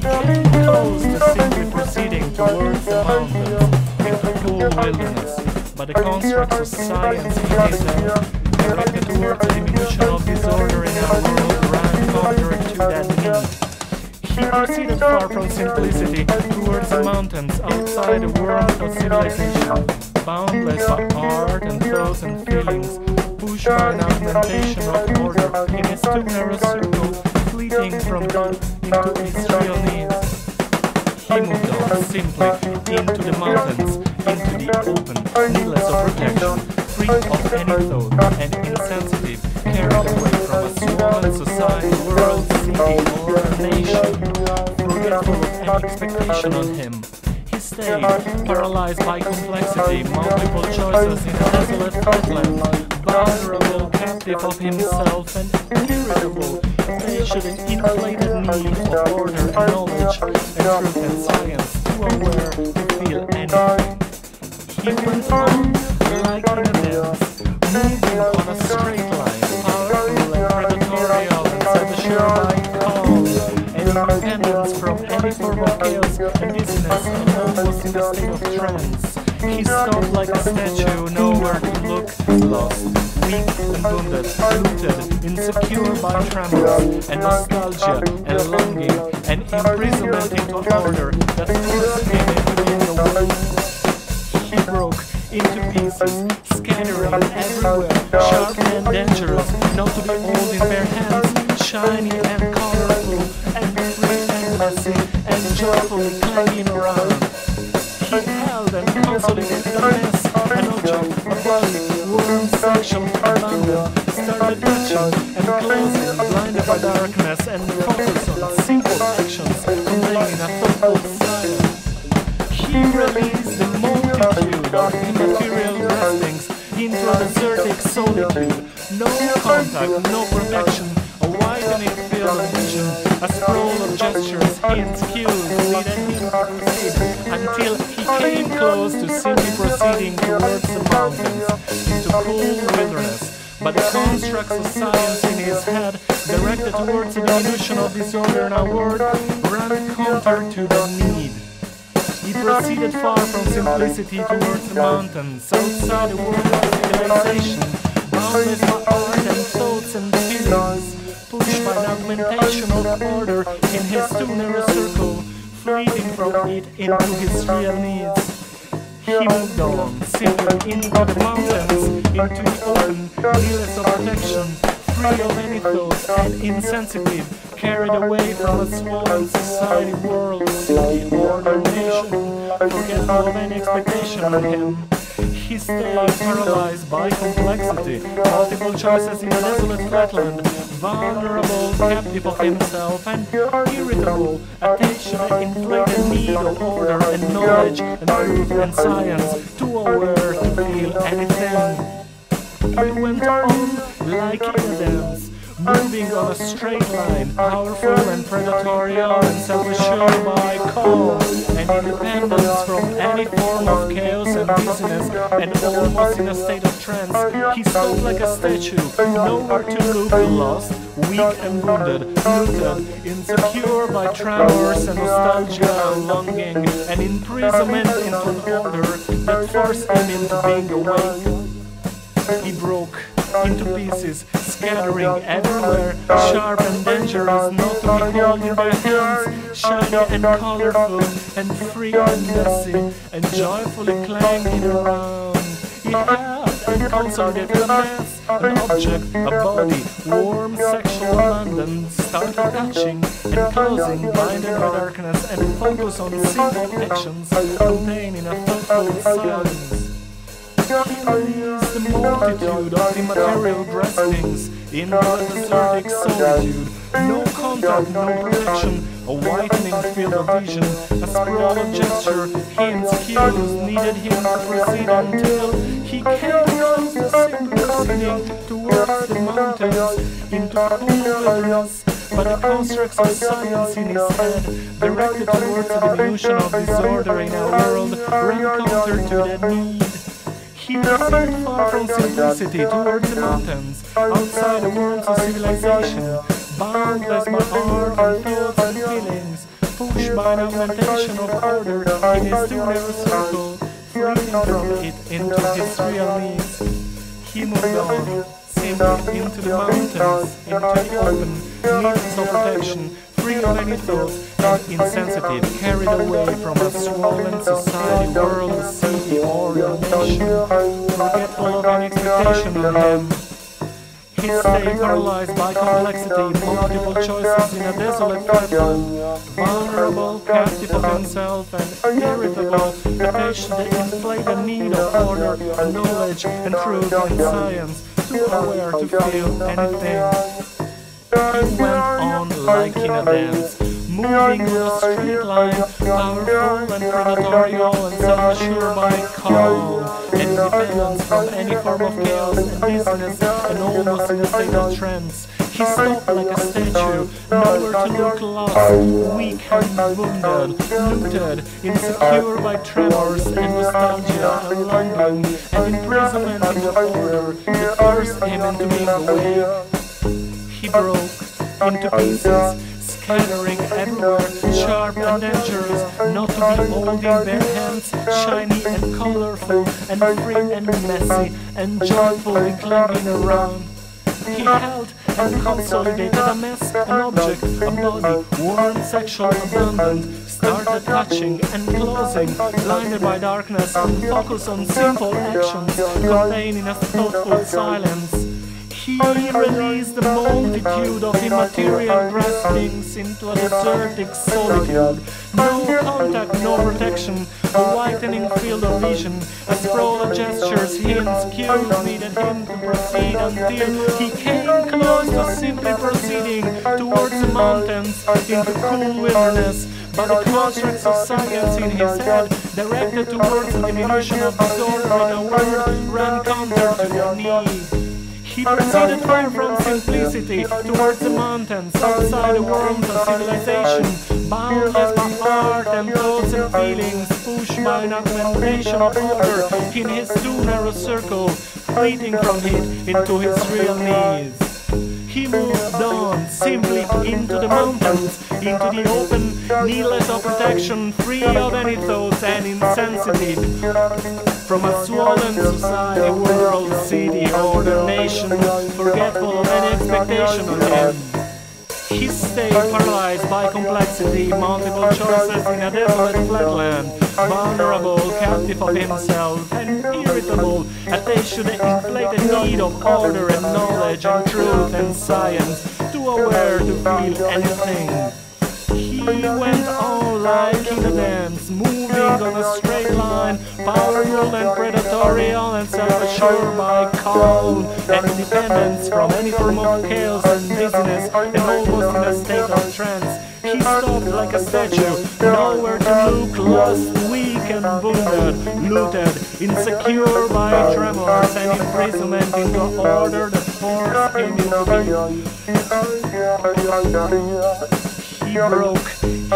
Close to simply proceeding towards the mountains into cool wilderness, but the constructs of science in his head, directed towards the diminution of disorder in our world, ran counter to that need. He proceeded far from simplicity towards the mountains outside the world of civilization, boundless by art and thoughts and feelings, pushed by an augmentation of order. In his too narrow circle, fleeting from deep into his real needs. He moved on simply into the mountains, into the open, needless of protection, free of any thought and insensitive, carried away from a swollen society, world, city, or nation, forgetful of any expectation on him. He stayed, paralyzed by complexity, multiple choices in a desolate flatland, captive of himself, and irritable, patient and inflated need of order and knowledge, and truth and science, too aware to feel anything. He went on like in a dance, moving on a straight line, powerful and predatorial and self-assured by calm, and independence from any form of chaos and dizziness, almost in a state of trance. He stopped like a statue, nowhere to look, lost, weak and wounded, rooted, insecure by tremors and nostalgia and longing and imprisonment into order that forced him into being a wolf. He broke into pieces, scattering everywhere, sharp and dangerous, not to behold in bare hands, shiny and colorful, and free and messy, and joyfully clanging around. He held and consolidated the mess, an object, a body, warm, started touching and blinded by darkness, and on simple actions, conveying a released the multitude of immaterial into desertic solitude. No contact, no perfection, a widening of gestures, hints, cues him proceed until he came close to simply proceeding towards the mountains, into cool wilderness. But the constructs of science in his head, directed towards the diminution of disorder in our world, ran counter to the need. He proceeded far from simplicity towards the mountains, outside the world of civilization, boundless an augmentation of order in his narrow circle, fleeting from it into his real needs. He moved on, simply into the mountains, into the open, needless of protection, free of any thoughts and insensitive, carried away from a swollen society world, city, order, nation, forgetful of any expectation on him. He stayed paralyzed by complexity, multiple choices in a desolate flatland, vulnerable, captive of himself, and irritable, attention inflated need of order and knowledge and truth and science, too aware to feel anything. He went on like in a dance, moving on a straight line, powerful and predatorial and self-assured by calm and independence from any form of chaos and dizziness, and almost in a state of trance. He stood like a statue, nowhere to look, lost, weak and wounded, rooted, insecure by tremors and nostalgia and longing, and imprisonment into an order that forced him into being awake. He broke into pieces, scattering everywhere, sharp and dangerous, not to behold in their hands, shiny and colorful, and free and messy, and joyfully clanging around. He held and consolidated a mass, an object, a body, warm sexual abandon, started touching and closing, blinded by darkness, and focus on simple actions contained in a thoughtful silence. Released the multitude of immaterial graspings in a desertic solitude. No contact, no protection, a widening field of vision, a sprawl of gesture, hints, cues needed him to proceed until he came close the proceeding towards the mountains into cool wilderness. But the constructs of science in his head, directed towards the diminution of disorder in our world, ran counter to that need. He proceeded far from simplicity towards the mountains, outside the worlds of civilization, boundless by art and thoughts and feelings, pushed by an augmentation of order in his two-level circle, freeing from it into his real needs. He moved on, simply into the mountains, into the open, needless of protection, free of any thoughts, not insensitive, carried away from a swollen society, world, city, or nation, forgetful of any expectation of him. He stayed paralyzed by complexity, multiple choices in a desolate flatland, vulnerable, captive of himself, and irritable, attached the inflated need of order, knowledge, and truth and science, too aware to feel anything. He went on like in a dance, moving in a straight line, powerful and predatorial and self-assured by calm independence from any form of chaos and dizziness and almost in a state of trance. He stopped like a statue, nowhere to look lost, weak and wounded, looted, insecure by tremors and nostalgia and longing and imprisonment in the order that forced him into being awake. Broke into pieces scattering everywhere, sharp and dangerous, not to be holding their hands, shiny and colorful, and free and messy, and joyfully clinging around. He held and consolidated a mess, an object, a body, worn, sexual, abandoned, started touching and closing, blinded by darkness, focused on simple actions contained in a thoughtful silence. He released the multitude of immaterial graspings into a desertic solitude. No contact, no protection, a whitening field of vision, a sprawl of gestures, hints, cues needed him to proceed until he came close to simply proceeding towards the mountains into cool wilderness. But the constructs of science in his head, directed towards the diminution of disorder in a word, ran counter to their need. He proceeded far from simplicity towards the mountains, outside the world of civilization, boundless by art and thoughts and feelings, pushed by an augmentation of order in his too narrow circle, fleeting from it into his real needs. He moved on simply into the mountains, into the open, needless of protection, free of any thoughts and insensitive. From a swollen society, world, city, or the nation, forgetful of any expectation of him. He stayed paralyzed by complexity, multiple choices in a desolate flatland, vulnerable, captive of himself, and irritable, attached to inflated need of order and knowledge and truth and science, too aware to feel anything. He went on like in a dance, moving on a straight line, powerful and predatory and self-assured by calm and independence from any form of chaos and dizziness, and almost in a state of trance. He stopped like a statue, nowhere to look, lost, weak and wounded, looted, insecure by tremors and imprisonment into order that forced him into. He broke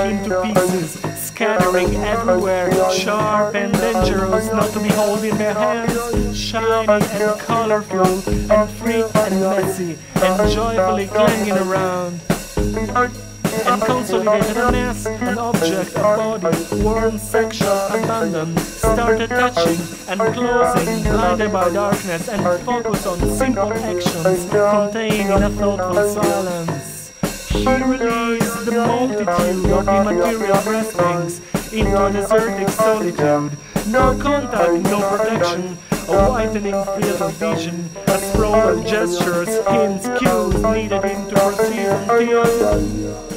into pieces, scattering everywhere, sharp and dangerous, not to behold in their hands, shiny and colorful, and free and messy, and joyfully clanging around. And consolidated a mass, an object, a body, worn, sexual, abandoned, started touching and closing, blinded by darkness, and focused on simple actions contained in a thoughtful silence. He released the multitude of immaterial graspings into a desertic solitude. No contact, no protection, a whitening field of vision, a sprawl of gestures, hints, cues needed him to proceed until